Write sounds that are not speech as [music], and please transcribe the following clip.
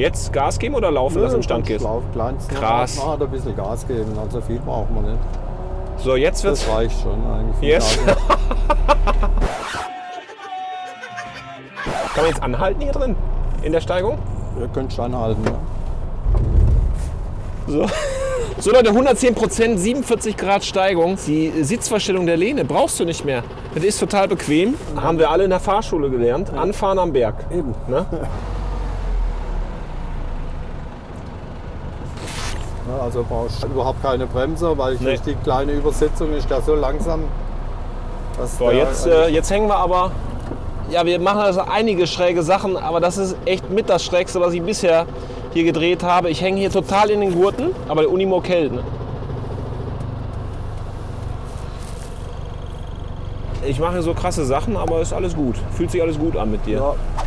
Jetzt Gas geben oder laufen, dass du im Stand gehst? Krass. Rad, ein bisschen Gas geben, also viel braucht man nicht. So, jetzt wird's. Das reicht schon eigentlich. Yes. [laughs] Kann man jetzt anhalten hier drin? In der Steigung? Ihr könnt schon anhalten. Ja. So. [laughs] So Leute, 110 Prozent, 47 Grad Steigung. Die Sitzverstellung der Lehne brauchst du nicht mehr. Das ist total bequem. Haben wir alle in der Fahrschule gelernt. Anfahren am Berg. Eben. Ne? [laughs] also brauchst du überhaupt keine Bremse, weil Nee. durch die kleine Übersetzung ist der so langsam. Der jetzt, äh, jetzt hängen wir aber. Ja, wir machen also einige schräge Sachen, aber das ist echt mit das Schrägste, was ich bisher hier gedreht habe. Ich hänge hier total in den Gurten, aber der Unimog hält. Ne? Ich mache so krasse Sachen, aber ist alles gut. Fühlt sich alles gut an mit dir. ja,